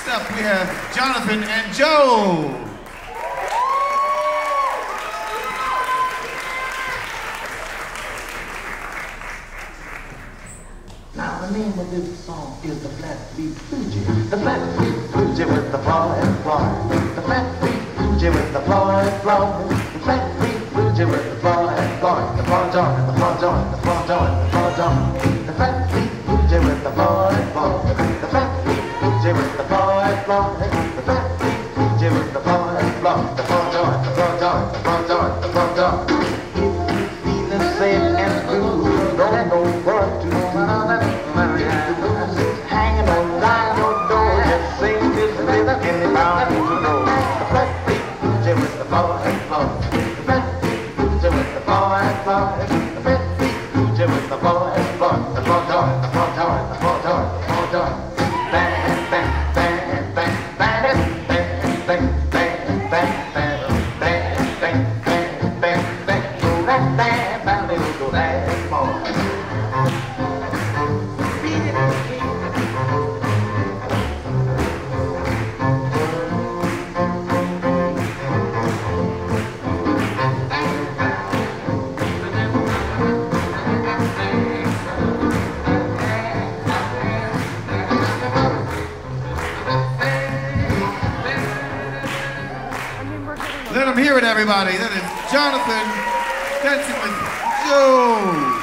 Next up, we have Jonathan and Jo. Now the name of this song is the Flat Beat Fuji. The Flat Beat Fuji with the Floy Floy. The Flat Beat Fuji with the Floy Floy. The Flat Beat Fuji with the Floy Floy. The Floyd joint, the Floyd joint, the Floyd joint, the Floyd joint. the four door, the four door, the four door, the four door. Let them hear it, everybody. That is Jonathan dancing with Jo.